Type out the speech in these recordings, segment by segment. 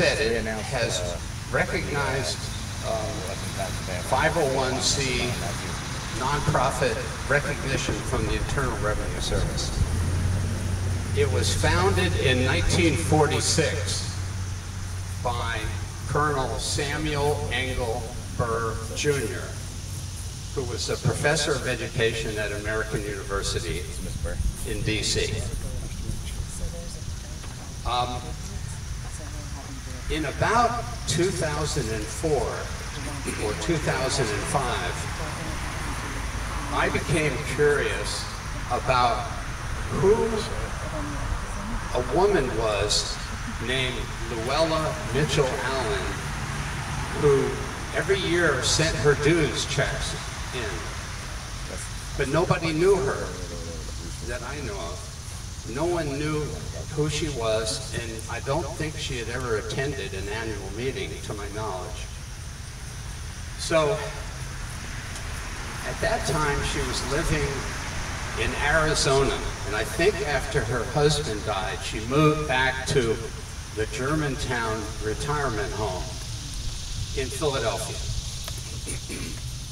it has recognized um, 501c nonprofit recognition from the Internal Revenue Service. It was founded in 1946 by Colonel Samuel Engle Burr Jr., who was a professor of education at American University in D.C. Um, in about 2004 or 2005, I became curious about who a woman was named Luella Mitchell Allen, who every year sent her dues checks in. But nobody knew her that I know of. No one knew who she was, and I don't think she had ever attended an annual meeting, to my knowledge. So, at that time, she was living in Arizona, and I think after her husband died, she moved back to the Germantown retirement home in Philadelphia.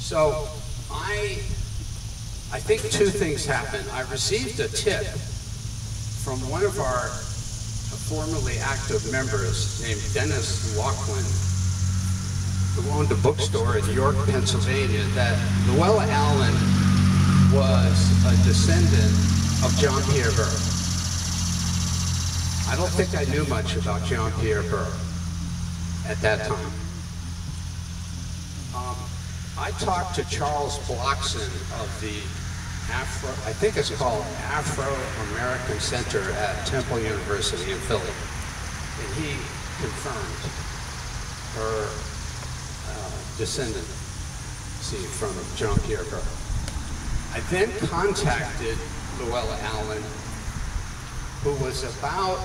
So I, I think two things happened. I received a tip from one of our formerly active members named Dennis Laughlin, who owned a bookstore in York, Pennsylvania, that Luella Allen was a descendant of John Pierre Burr. I don't think I knew much about John Pierre Burr at that time. Um, I talked to Charles Blockson of the Afro, I think it's called Afro-American Center at Temple University in Philly. And he confirmed her uh, descendancy from John Pierre Burr. I then contacted Luella Allen who was about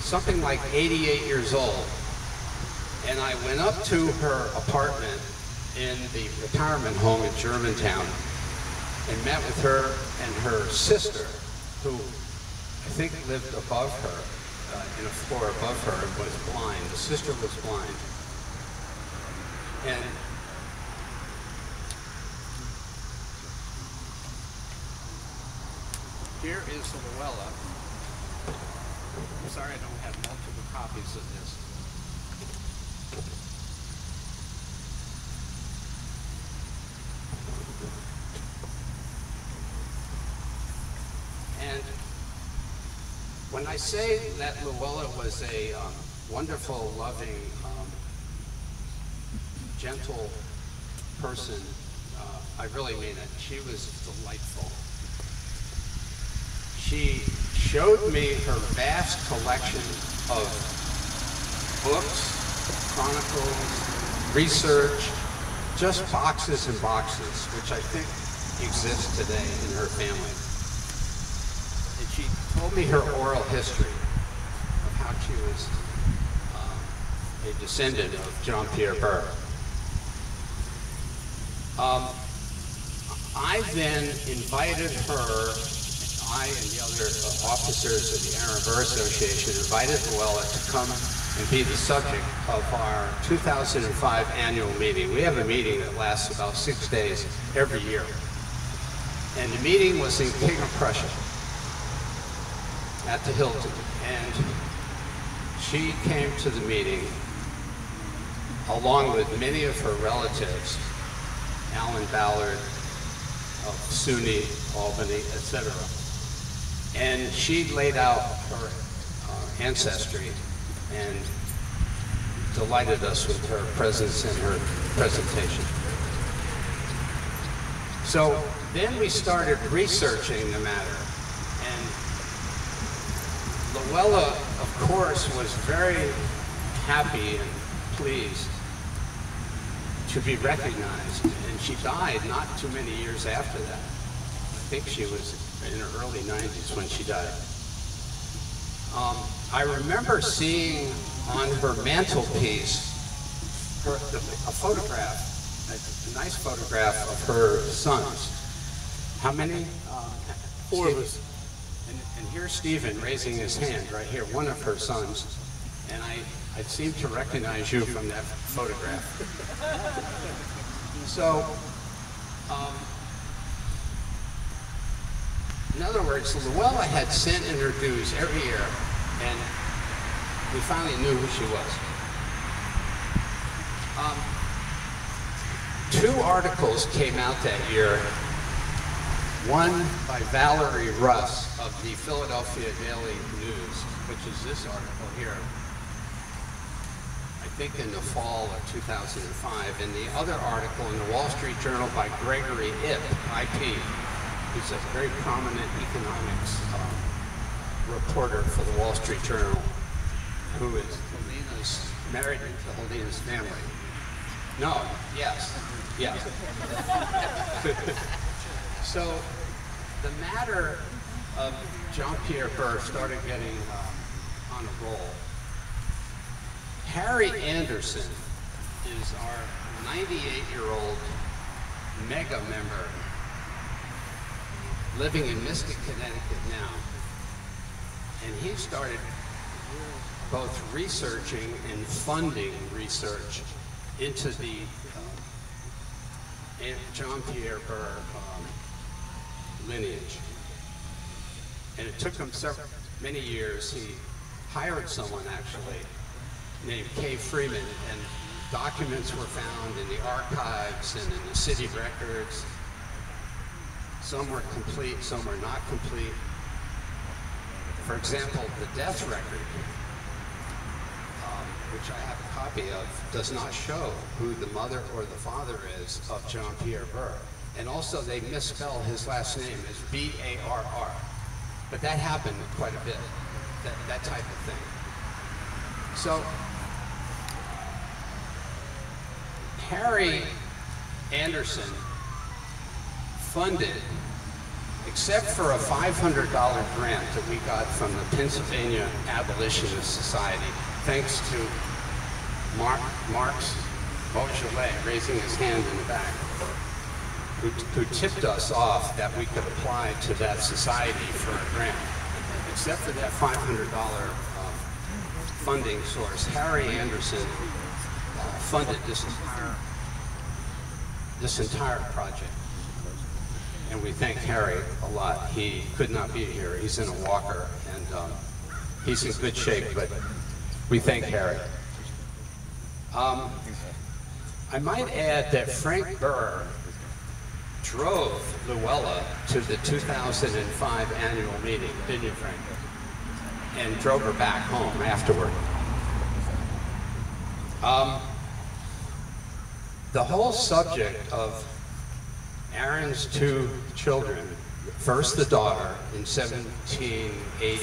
something like 88 years old. And I went up to her apartment in the retirement home in Germantown and met with her and her sister, who I think lived above her, uh, in a floor above her, and was blind. The sister was blind. And here is Luella. I'm sorry I don't have multiple copies of this. And when I say that Luella was a um, wonderful, loving, um, gentle person, uh, I really mean it. She was delightful. She showed me her vast collection of books, chronicles, research, just boxes and boxes, which I think exist today in her family. She told me her oral history of how she was um, a descendant of John Pierre Burr. Um, I then invited her I and the other officers of the Aaron Burr Association invited Luella to come and be the subject of our 2005 annual meeting. We have a meeting that lasts about six days every year. And the meeting was in King of Prussia at the Hilton. And she came to the meeting along with many of her relatives, Allen Ballard of SUNY, Albany, etc. And she laid out her uh, ancestry and delighted us with her presence and her presentation. So then we started researching the matter. Luella, of course, was very happy and pleased to be recognized. And she died not too many years after that. I think she was in her early 90s when she died. Um, I remember seeing on her mantelpiece her, a photograph, a, nice photograph of her sons. How many? Um, Four of us. Here's Stephen raising his hand right here, one of her sons. And I, I seem to recognize you from that photograph. so, um, in other words, Luella had sent in her dues every year, and we finally knew who she was. Um, two articles came out that year, one by Valerie Russ of the Philadelphia Daily News, which is this article here, I think in the fall of 2005, and the other article in the Wall Street Journal by Gregory Ip, IP, who's a very prominent economics um, reporter for the Wall Street Journal, who is Helena's, married into Helena's family. No, yes, yes. so the matter of Jean-Pierre Burr started getting um, on a roll. Harry Anderson is our 98-year-old mega member living in Mystic, Connecticut now. And he started both researching and funding research into the uh, John Pierre Burr um, lineage. And it took him several, many years. He hired someone actually named Kay Freeman and documents were found in the archives and in the city records some were complete, some were not complete. For example, the death record, um, which I have a copy of, does not show who the mother or the father is of John Pierre Burr. And also they misspell his last name as B-A-R-R. But that happened quite a bit, that, that type of thing. So, Harry Anderson funded, except for a $500 grant that we got from the Pennsylvania Abolitionist Society, thanks to Mark, Marx Beaujolais raising his hand in the back, who, who tipped us off that we could apply to that society for a grant. Except for that $500 uh, funding source, Harry Anderson uh, funded this entire, this entire project and we thank Harry a lot. He could not be here. He's in a walker, and um, he's in good shape, but we thank Harry. Um, I might add that Frank Burr drove Luella to the 2005 annual meeting, didn't you, Frank? And drove her back home afterward. Um, the whole subject of Aaron's two children, first the daughter in 1788,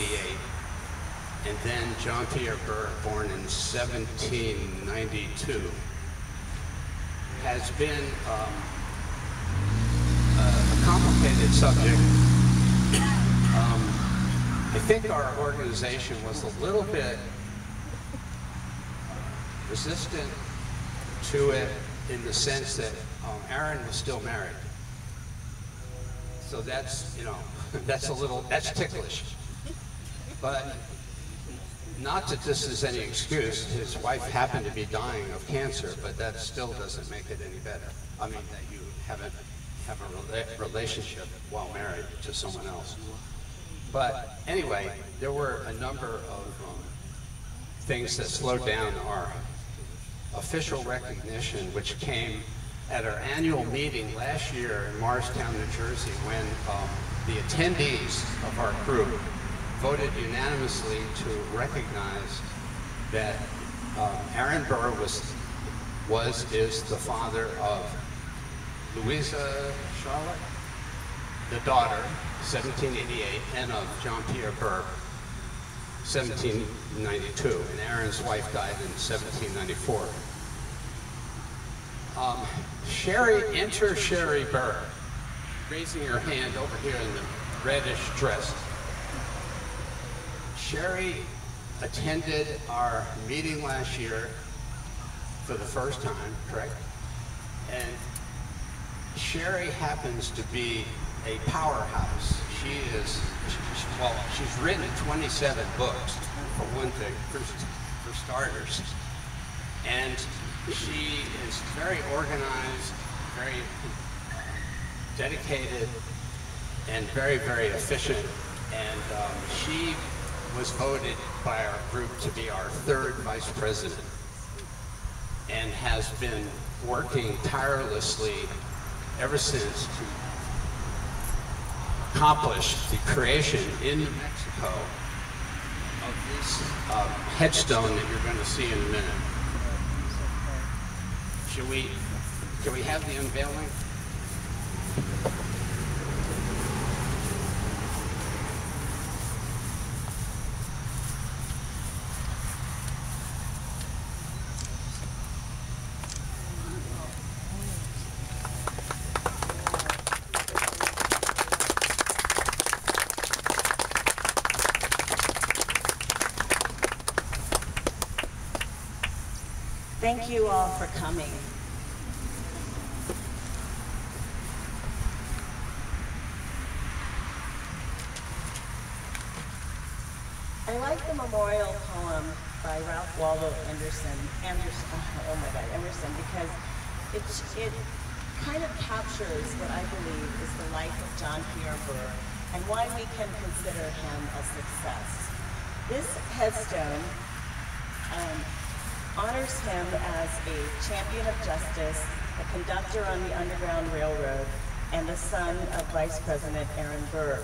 and then John Pierre Burr, born in 1792, has been um, complicated subject. Um, I think our organization was a little bit resistant to it in the sense that um, Aaron was still married. So that's, you know, that's a little, that's ticklish. But not that this is any excuse. His wife happened to be dying of cancer, but that still doesn't make it any better. I mean, that you haven't have a relationship while married to someone else. But anyway, there were a number of um, things that slowed down our official recognition, which came at our annual meeting last year in Morristown, New Jersey, when um, the attendees of our group voted unanimously to recognize that um, Aaron Burr was, was, is the father of Louisa Charlotte, the daughter, 1788, and of John Pierre Burr, 1792. And Aaron's wife died in 1794. Um, Sherry, enter Sherry Burr, raising her hand over here in the reddish dress. Sherry attended our meeting last year for the first time, correct? And Sherry happens to be a powerhouse. She is, well, she's written 27 books, for one thing, for, for starters. And she is very organized, very dedicated, and very, very efficient. And um, she was voted by our group to be our third vice president and has been working tirelessly ever since to accomplish the creation in New Mexico of this uh, headstone that you're going to see in a minute. Should we, can we have the unveiling? Thank you all for coming. I like the memorial poem by Ralph Waldo Emerson, Anderson, oh my God, Emerson, because it, it kind of captures what I believe is the life of John Pierre Burr and why we can consider him a success. This headstone um, honors him as a champion of justice, a conductor on the Underground Railroad, and the son of Vice President Aaron Burr.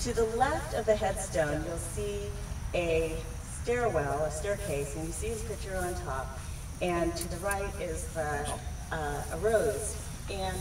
To the left of the headstone, you'll see a stairwell, a staircase, and you see his picture on top. And to the right is the, uh, a rose. And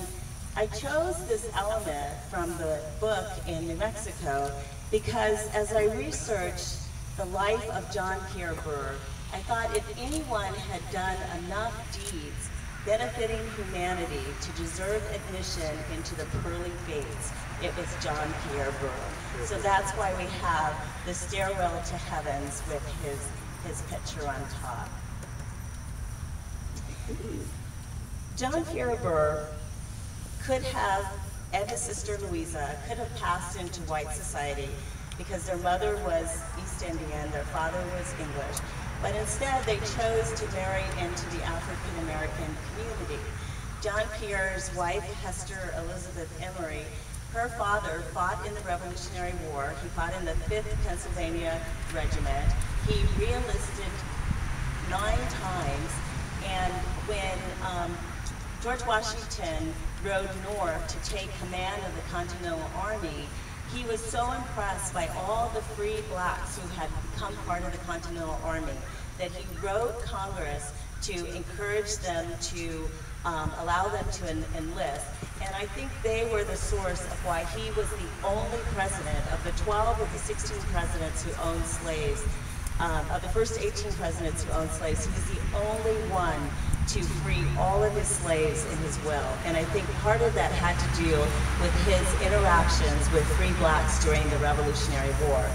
I chose this element from the book in New Mexico because as I researched the life of John Pierre Burr, I thought if anyone had done enough deeds benefiting humanity to deserve admission into the pearly gates, it was John Pierre Burr. So that's why we have the stairwell to heavens with his, his picture on top. John Pierre Burr could have, and his sister Louisa, could have passed into white society because their mother was East Indian, their father was English, but instead they chose to marry into the African American community. John Pierre's wife, Hester Elizabeth Emory, her father fought in the Revolutionary War. He fought in the 5th Pennsylvania Regiment. He re-enlisted nine times, and when um, George Washington rode north to take command of the Continental Army, he was so impressed by all the free blacks who had become part of the Continental Army that he wrote Congress to encourage them to um, allow them to en enlist. And I think they were the source of why he was the only president of the 12 of the 16 presidents who owned slaves. Um, of the first 18 presidents who owned slaves, he was the only one to free all of his slaves in his will. And I think part of that had to do with his interactions with free blacks during the Revolutionary War.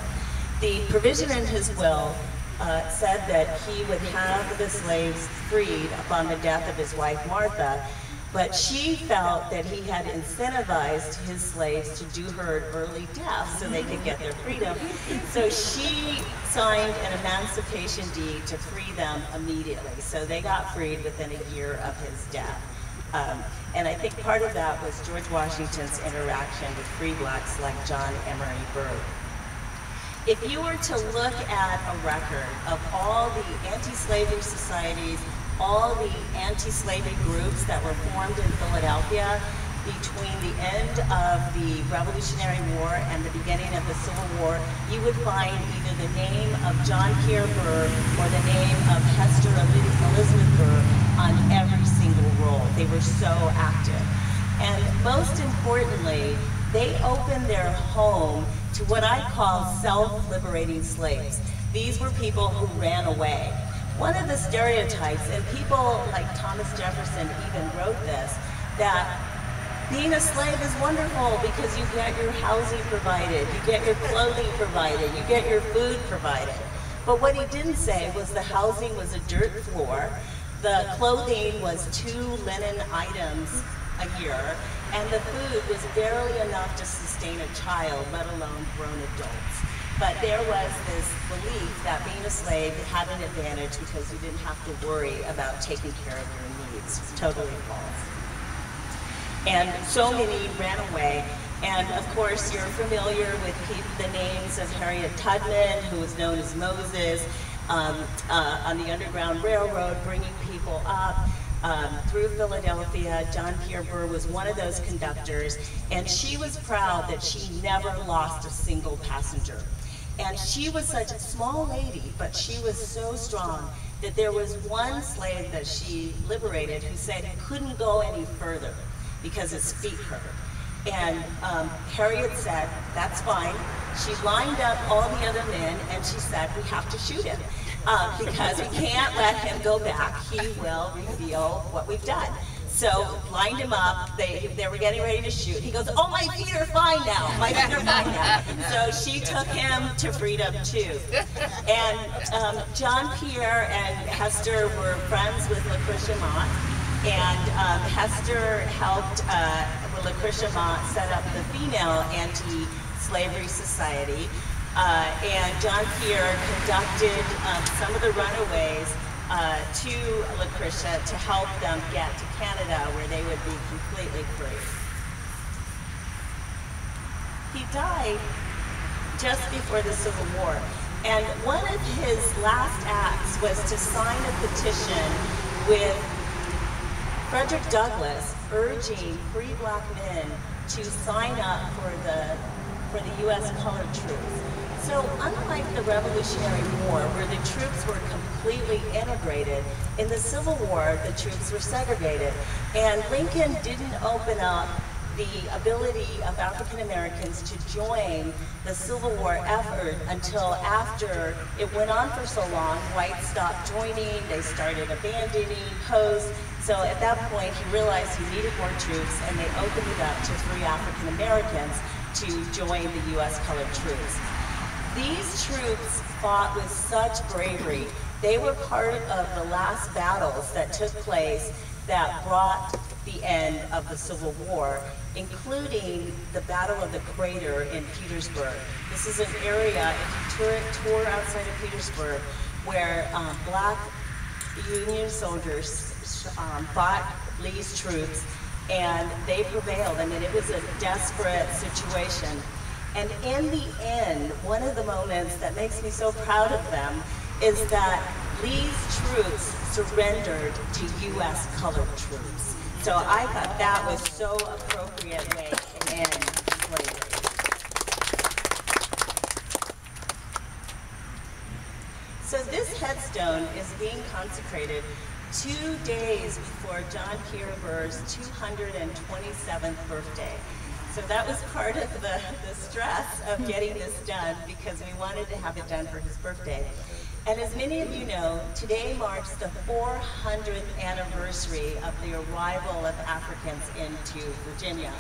The provision in his will uh, said that he would have the slaves freed upon the death of his wife Martha, but she felt that he had incentivized his slaves to do her early death so they could get their freedom. So she signed an emancipation deed to free them immediately. So they got freed within a year of his death. Um, and I think part of that was George Washington's interaction with free blacks like John Emery Burr. If you were to look at a record of all the anti-slavery societies, all the anti-slavery groups that were formed in Philadelphia between the end of the Revolutionary War and the beginning of the Civil War, you would find either the name of John Pierre or the name of Hester Elizabeth Burr on every single roll. They were so active. And most importantly, they opened their home to what I call self-liberating slaves. These were people who ran away. One of the stereotypes, and people like Thomas Jefferson even wrote this, that being a slave is wonderful because you get your housing provided, you get your clothing provided, you get your food provided. But what he didn't say was the housing was a dirt floor, the clothing was two linen items a year, and the food was barely enough to sustain a child, let alone grown adults. But there was this belief that being a slave had an advantage because you didn't have to worry about taking care of your needs. Totally false. And so many ran away. And of course, you're familiar with the names of Harriet Tubman, who was known as Moses, um, uh, on the Underground Railroad, bringing people up um, through Philadelphia. John Pierre Burr was one of those conductors, and she was proud that she never lost a single passenger. And she was such a small lady, but she was so strong that there was one slave that she liberated who said he couldn't go any further because his feet hurt. And um, Harriet said, that's fine. She lined up all the other men and she said, we have to shoot him um, because we can't let him go back. He will reveal what we've done. So lined him up, they, they were getting ready to shoot. He goes, oh, my feet are fine now, my feet are fine now. So she took him to freedom too. And um, John Pierre and Hester were friends with Lucretia Mott. And um, Hester helped uh, Lucretia Mott set up the Female Anti-Slavery Society. Uh, and John Pierre conducted um, some of the runaways uh, to Lucretia to help them get to Canada where they would be completely free. He died just before the Civil War. And one of his last acts was to sign a petition with Frederick Douglass urging free black men to sign up for the for the U.S. colored troops. So unlike the Revolutionary War, where the troops were completely integrated, in the Civil War, the troops were segregated. And Lincoln didn't open up the ability of African Americans to join the Civil War effort until after it went on for so long, whites stopped joining, they started abandoning posts. So at that point, he realized he needed more troops, and they opened it up to free African Americans to join the U.S. colored troops. These troops fought with such bravery. They were part of the last battles that took place that brought the end of the Civil War, including the Battle of the Crater in Petersburg. This is an area, if you tour, tour outside of Petersburg, where um, black Union soldiers um, fought Lee's troops and they prevailed. I mean, it was a desperate situation. And in the end, one of the moments that makes me so proud of them is that Lee's troops surrendered to U.S. colored troops. So I thought that was so appropriate way to end slavery. So this headstone is being consecrated two days before John Pierre Burr's 227th birthday. So that was part of the, the stress of getting this done because we wanted to have it done for his birthday. And as many of you know, today marks the 400th anniversary of the arrival of Africans into Virginia.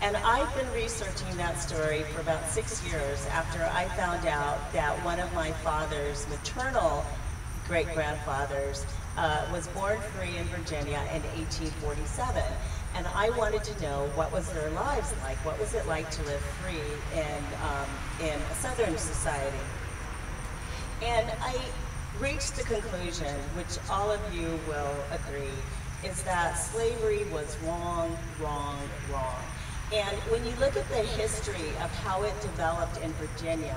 And I've been researching that story for about six years after I found out that one of my father's maternal great-grandfathers uh, was born free in Virginia in 1847. And I wanted to know what was their lives like, what was it like to live free in, um, in a Southern society. And I reached the conclusion, which all of you will agree, is that slavery was wrong, wrong, wrong. And when you look at the history of how it developed in Virginia,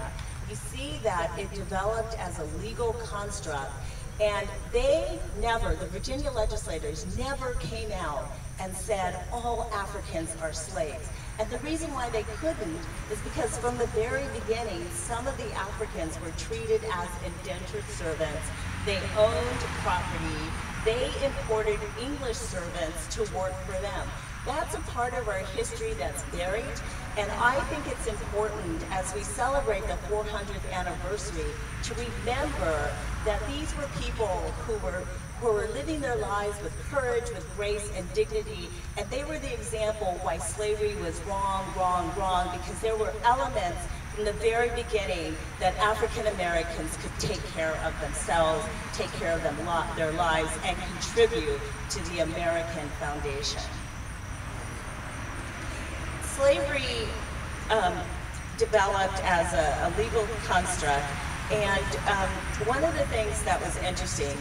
you see that it developed as a legal construct and they never, the Virginia legislators never came out and said all Africans are slaves. And the reason why they couldn't is because from the very beginning, some of the Africans were treated as indentured servants. They owned property. They imported English servants to work for them. That's a part of our history that's buried, and I think it's important as we celebrate the 400th anniversary to remember that these were people who were who were living their lives with courage, with grace and dignity, and they were the example why slavery was wrong, wrong, wrong, because there were elements from the very beginning that African Americans could take care of themselves, take care of them, their lives, and contribute to the American foundation. Slavery um, developed as a, a legal construct. And um, one of the things that was interesting,